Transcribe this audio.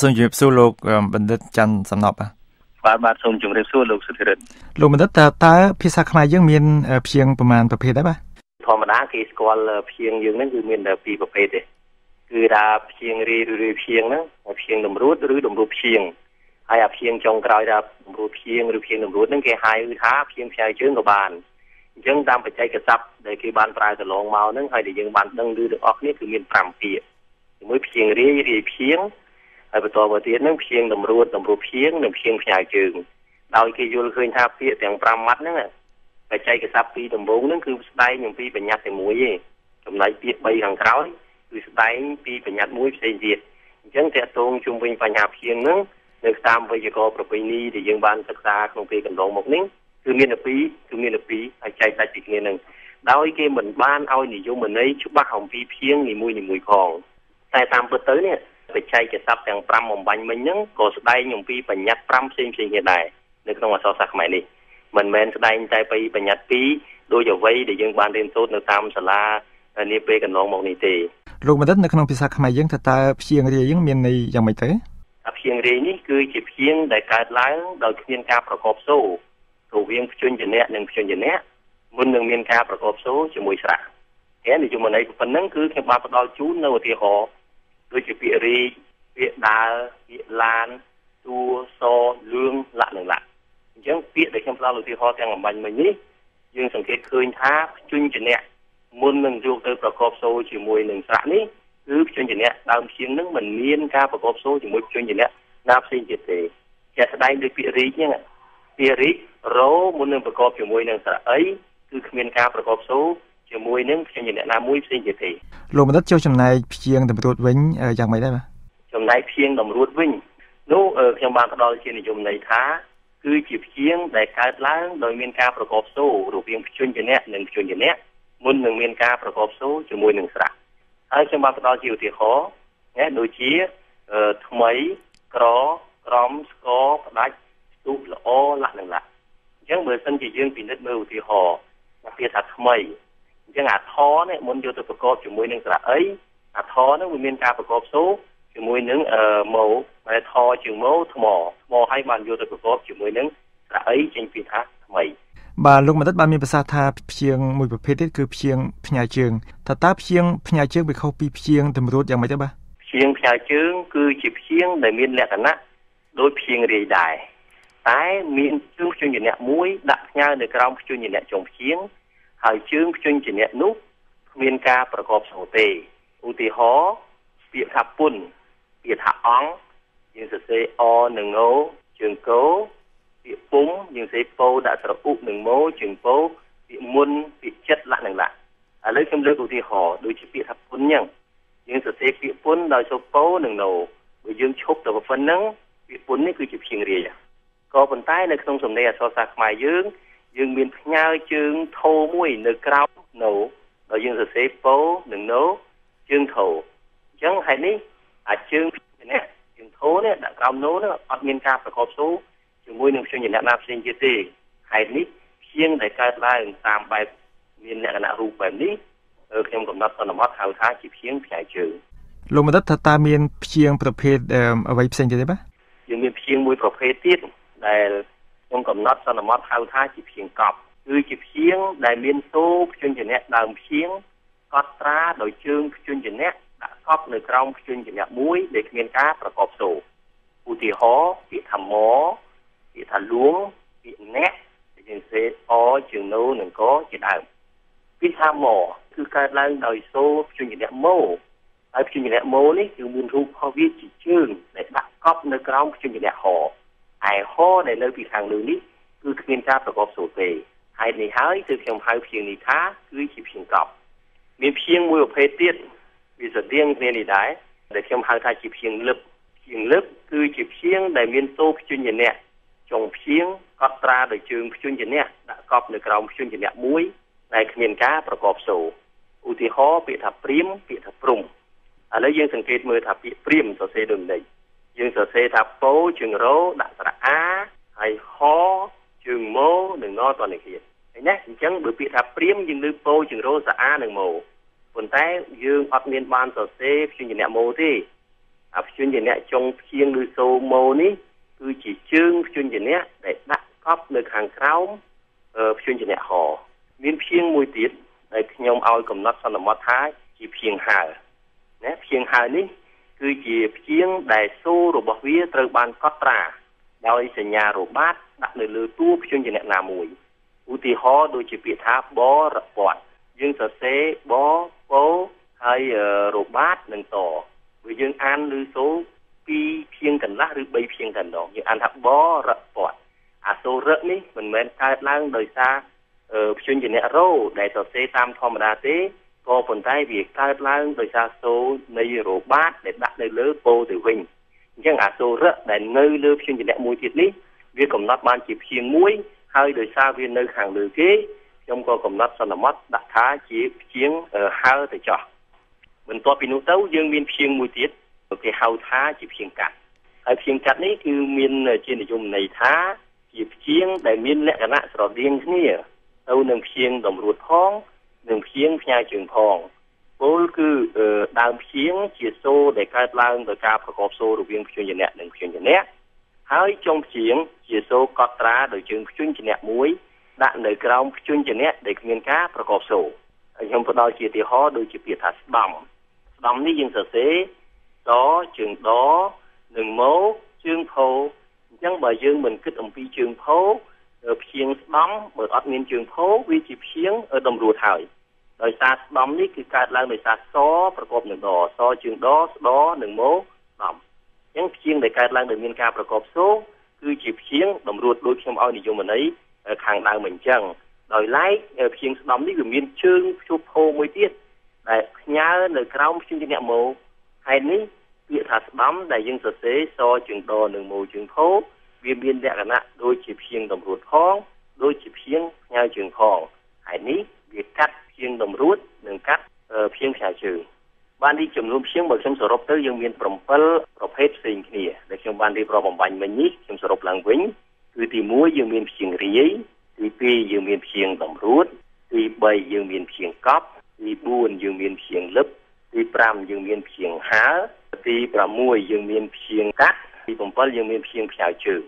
សូមជម្រាបសួរលោកបណ្ឌិតច័ន្ទសំណប់បាទបាទសូមជម្រាបសួរលោកសុធិរិទ្ធលោកបណ្ឌិតតើតើភាសាខ្មែរយើងមានព្យាង្គប្រមាណប្រភេទដែរបាទធម្មតាគេស្គាល់ព្យាង្គយើងហ្នឹងគឺមានតែពីរប្រភេទទេគឺថាព្យាង្គរីឬឬព្យាង្គហ្នឹងព្យាង្គតម្រួតឬតម្រួតព្យាង្គហើយអាព្យាង្គចុងក្រោយថាតម្រួតព្យាង្គឬព្យាង្គតម្រួតហ្នឹងគេហៅថាព្យាង្គផ្សាយជើងក៏បានអញ្ចឹងតាមបច្ចេកសព្ទដែលគេបានប្រើកន្លងមកហ្នឹងហើយដែលយើងបានដឹងឮទាំងអស់គ្នាគឺមាន5ពាក្យជាមួយព្យាង្គរាយរាយព្យាង្គ ហើយបន្តមកទៀតហ្នឹងព្យាង្គតម្រួតតម្រួតព្យាង្គនិងព្យាង្គផ្សាយជើងដោយគេយល់ឃើញថាពាក្យទាំង5ម៉ាត់ហ្នឹងបច្ចេកសព្ទពីដំបូងហ្នឹងគឺស្ដែងអំពីបញ្ញត្តិតែមួយទេចំណែកពាក្យ3ខាងក្រោយគឺស្ដែងពីបញ្ញត្តិមួយផ្សេងទៀតអញ្ចឹងតកតងជុំវិញបញ្ហាព្យាង្គហ្នឹងនៅតាមវេយ្យាករណ៍ប្រពៃណីដែលយើងបានសិក្សាក្នុងពេលកន្លងមកនេះគឺមានតែពីរគឺមានតែពីរហើយចែកដាច់ពីគ្នានឹងដោយគេមិនបានឲ្យនិយមន័យច្បាស់អំពីព្យាង្គនីមួយនីមួយផងតែតាមពិតទៅនេះ បច្ចេកសព្ទទាំង5បំបញ្ញមិញហ្នឹងក៏ស្ដែងអំពីបញ្ញត្តិ5ផ្សេងផ្សេងគ្នាដែរនៅក្នុងអក្សរសាស្ត្រខ្មែរនេះមិនមែនស្ដែងតែពីបញ្ញត្តិ2ដោយអ្វីដែលយើងបានរៀនសូត្រនៅតាមសាលានាពេលកន្លងមកនេះទេលោកបណ្ឌិតនៅក្នុងភាសាខ្មែរយើងថាតើព្យាង្គរាយយើងមានន័យយ៉ាងម៉េចទៅព្យាង្គរាយនេះគឺជាព្យាង្គដែលកើតឡើងដោយគ្មានការប្រកបសូររវាងព្យញ្ជនៈនិងព្យញ្ជនៈមុននឹងមានការប្រកបសូរជាមួយស្រះហើយនិយមន័យប៉ុណ្ណឹងគឺខ្ញុំបានផ្ដល់ជូននៅឧទាហរណ៍ ដូចជាពាក្យរីកពាក្យដើរពាក្យឡានតួសលឿងលក្ខនឹងលក្ខអញ្ចឹងពាក្យដែលខ្ញុំផ្ដល់ឧទាហរណ៍ទាំងអំបញ្ញមិញនេះយើងសង្កេតឃើញថាព្យញ្ជនៈមុននឹងយកទៅប្រកបសូរជាមួយនឹងស្រៈនេះគឺព្យញ្ជនៈដើមជាងនឹងមិនមានការប្រកបសូរជាមួយព្យញ្ជនៈណាផ្សេងទៀតទេជាក់ស្ដែងដូចពាក្យរីកហ្នឹងពាក្យរីករោមុននឹងប្រកបជាមួយនឹងស្រៈអីគឺគ្មានការប្រកបសូរ ជាមួយនឹងព្យញ្ជនៈណាមួយផ្សេងទៀតទេលោកបណ្ឌិតចូលចំណែកព្យាង្គតម្រួតវិញយ៉ាងម៉េចដែរបាទចំណែកព្យាង្គតម្រួតវិញនោះខ្ញុំបានផ្ដល់ជានិយមន័យថាគឺជាព្យាង្គដែលកើតឡើងដោយមានការប្រកបសូររវាងព្យញ្ជនៈនិងព្យញ្ជនៈមុននឹងមានការប្រកបសូរជាមួយនឹងស្រៈហើយខ្ញុំបានផ្ដល់ជាឧទាហរណ៍ណាដូចជាថ្មីក្រក្រមស្គរផ្ដាច់ស្ទុះល្អលក្ខនឹងលក្ខអញ្ចឹងបើសិនជាយើងពិនិត្យមើលឧទាហរណ៍ពាក្យថាថ្មី អញ្ចឹងអាថនេះមុនយកទៅប្រកបជាមួយនឹងស្រៈអីអាថហ្នឹងវាមានការប្រកបសូរជាមួយនឹងអឺម៉ូតែថជាងម៉ូថ្មថ្មឲ្យបានយកទៅប្រកបជាមួយនឹងស្រៈអីចេញពីថាថ្មីបាទលោកបណ្ឌិតបានមានប្រសាសន៍ថាព្យាង្គមួយប្រភេទទៀតគឺព្យាង្គផ្ញើជើងតើតើព្យាង្គផ្ញើជើងវាខុសពីព្យាង្គតម្រួតយ៉ាងម៉េចទៅបាទព្យាង្គផ្ញើជើង គឺជាព្យាង្គដែលមានលក្ខណៈដូចព្យាង្គរាយដែរតែមានជើងព្យញ្ជនៈមួយដាក់ផ្ញើនៅក្រោមព្យញ្ជនៈចុងព្យាង្គ ហើយជើងព្យញ្ជនៈនោះគ្មានការប្រកបសូរទេឧទាហរណ៍ពាក្យថាពុនពាក្យថាអង្គយើងសរសេរអនិងងជើងកោពាក្យពុំយើងសេពោដាក់ស្រឧនិងម៉ូជើងពោពាក្យមុនពាក្យចិត្តលះនឹងលះឥឡូវខ្ញុំលើកឧទាហរណ៍ដូចជាពាក្យថាពុនអញ្ចឹងយើងសរសេរពាក្យពុនដោយសូពោនិងណូបើយើងឈប់ទៅប៉ុណ្ណឹងពាក្យពុននេះគឺជាព្យាង្គរាយក៏ប៉ុន្តែនៅក្នុងសំនៀងអក្សរសាស្ត្រខ្មែរយើង យើងមានផ្ញើជើងធោមួយនៅក្រោមណូដល់យើងសរសេរពោនិងណូជើងធោអញ្ចឹងហើយនេះអាចជើងនេះជើងធោនេះដាក់ក្រោមណូនេះអត់មានការប្រកបសូរជាមួយនឹងព្យញ្ជនៈណាផ្សេងទៀតទេហេតុនេះព្យាង្គដែលកើតឡើងតាមបែបមានលក្ខណៈរូបបែបនេះខ្ញុំកំណត់សន្មត់ហៅថាជាព្យាង្គផ្នែកជើងលោកបណ្ឌិតថាតើមានព្យាង្គប្រភេទអ្វីផ្សេងទៀតទេបាទយើងមានព្យាង្គមួយប្រភេទទៀតដែល ខ្ញុំកំណត់សន្មត់ហៅថាជាព្យាង្គកប់គឺជាព្យាង្គដែលមានសូរព្យញ្ជនៈដើមព្យាង្គកត់ត្រាដោយជើងព្យញ្ជនៈដាក់កប់នៅក្រោមព្យញ្ជនៈមួយដែលគ្មានការប្រកបសូរឧទាហរណ៍ពាក្យថាម៉ពាក្យថាលួងពាក្យអ្នកយើងសេអជាងនូនិងកជាដើមពាក្យថាមកគឺកើតឡើងដោយសូរព្យញ្ជនៈម៉ូហើយព្យញ្ជនៈម៉ូនេះគឺមានរូបរបស់វាជាជើងដែលដាក់កប់នៅក្រោមព្យញ្ជនៈហ ឯហដែលនៅពីខាងលើនេះគឺគ្មានការប្រកបសូរទេហើយនេះហើយគឺខ្ញុំហៅព្យាង្គនេះថាគឺជាព្យាង្គកប់មានព្យាង្គមួយប្រភេទទៀតវាស្រដៀងគ្នានេះដែរដែលខ្ញុំហៅថាជាព្យាង្គលឹបព្យាង្គលឹបគឺជាព្យាង្គដែលមានសូរព្យញ្ជនៈចុងព្យាង្គកត់ត្រាដោយជើងព្យញ្ជនៈដាក់កប់នៅក្រោមព្យញ្ជនៈមួយដែលគ្មានការប្រកបសូរឧទាហរណ៍ពាក្យថាព្រាមពាក្យថាព្រំឥឡូវយើងសង្កេតមើលថាពាក្យព្រាមសរសេរដូចនេះ យើងសរសេរថាពោជើងរោដាក់ស្រៈអាហើយហជើងម៉ូនិងងតនេះទៀតឃើញទេអញ្ចឹងបើពាក្យថាព្រាមយើងលើពោជើងរោស្រៈអានិងម៉ូប៉ុន្តែយើងអត់មានបានសរសេរព្យញ្ជនៈម៉ូទេអាព្យញ្ជនៈចុងព្យាង្គឬសូម៉ូនេះគឺជាជើងព្យញ្ជនៈដែលដាក់កប់នៅខាងក្រោមព្យញ្ជនៈហមានព្យាង្គមួយទៀតដែលខ្ញុំឲ្យកំណត់សន្មតថាជាព្យាង្គហើណាព្យាង្គហើនេះ គឺជាព្យាង្គដែលសូររបស់វាត្រូវបានកត់ត្រា ដោយសញ្ញារបាតដាក់នៅលើតួព្យញ្ជនៈណាមួយឧទាហរណ៍ដូចជាពាក្យថាបរពតយើងសរសេរបពោហើយរបាតនិងតបើយើងអានឬសូ2ភៀងកន្លះឬ3ភៀងកន្លងយើងអានថាបរពតអាសូរៈនេះមិនមែនកើតឡើងដោយសារព្យញ្ជនៈរោដែលសរសេរតាមធម្មតាទេ ក៏ប៉ុន្តែវាកើតឡើងដោយសារសូរនៃរបាតដែលដាក់នៅលើពោទៅវិញអញ្ចឹងអាសូរៈដែលនៅលើព្យញ្ជនៈមួយទៀតនេះវាកំណត់បានជាព្យាង្គមួយហើយដោយសារវានៅខាងលើគេខ្ញុំក៏កំណត់សន្មតដាក់ថាជាព្យាង្គហើទៅចោះបន្ទាប់ពីនោះទៅយើងមានព្យាង្គមួយទៀតគេហៅថាជាព្យាង្គកាត់ហើយព្យាង្គកាត់នេះគឺមានជានិយមន័យថាជាព្យាង្គដែលមានលក្ខណៈស្រដៀងគ្នាទៅនឹងព្យាង្គតម្រួតផង និងព្យាង្គផ្ញើជើងផងពលគឺដើមព្យាង្គជាសូរដែលកើតឡើងដោយការប្រកបសូររវាងព្យញ្ជនៈនិងព្យញ្ជនៈហើយចុងព្យាង្គជាសូរកត់ត្រាដោយជើងព្យញ្ជនៈមួយដាក់នៅក្រោមព្យញ្ជនៈដែលគ្មានការប្រកបសូរហើយខ្ញុំផ្ដល់ជាឧទាហរណ៍ដូចជាពាក្យថាស្ដំស្ដំនេះយើងសរសេរតជើងដនិងមកជើងផោអញ្ចឹងបើយើងមិនគិតអំពីជើងផោ ព្យាង្គស្ដំបើអត់មានជើងផោវាជាព្យាង្គតម្រួតហើយដោយសារស្ដំនេះគឺកើតឡើងដោយសារសប្រកបនឹងដសជើងដស្ដនិងមកស្ដំអញ្ចឹងព្យាង្គដែលកើតឡើងដោយមានការប្រកបសូគឺជាព្យាង្គតម្រួតដូចខ្ញុំឲ្យនិយមន័យខាងដើមអញ្ចឹងដោយឡែកព្យាង្គស្ដំនេះវាមានជើងភ្ជួរផោមួយទៀតដែលផ្ញើនៅក្រោមព្យញ្ជនៈមកហើយនេះពាក្យថាស្ដំដែលយើងសរសេរសជើងដនិងមូជើងផោ វាមានលក្ខណៈដូចជាព្យាង្គតម្រួតផងដូចជាព្យាង្គផ្ញើជើងផងហើយនេះវាកាត់ព្យាង្គតម្រួតនិងកាត់ព្យាង្គផ្ញើជើងបាននេះចំនួនព្យាង្គបើខ្ញុំសរុបទៅយើងមាន7ប្រភេទផ្សេងគ្នាដែលខ្ញុំបានរៀបរាប់បំបញ្ញមិញនេះខ្ញុំសរុបឡើងវិញគឺទី1យើងមានព្យាង្គរាយទី2យើងមានព្យាង្គតម្រួតទី3យើងមានព្យាង្គកប់ទី4យើងមានព្យាង្គលឹបទី5យើងមានព្យាង្គហើទី6យើងមានព្យាង្គកាត់ទី 7យើងមានព្យាង្គផ្ញើជើង